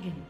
dragon.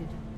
Has